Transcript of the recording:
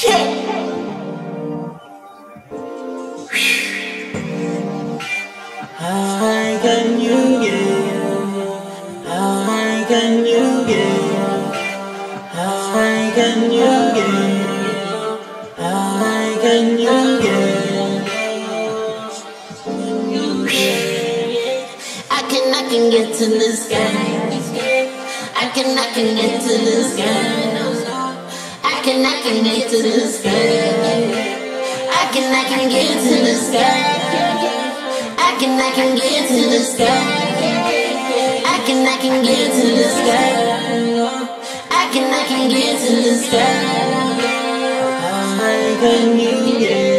shit. I can you get? I you? I you? I you? I can I can get to the sky. I can I can get to the I can, I can get to the sky. I can, I can get to the sky. I can, I can get to the sky. I can, I can get to the sky. I can, I can get to the sky. How high can you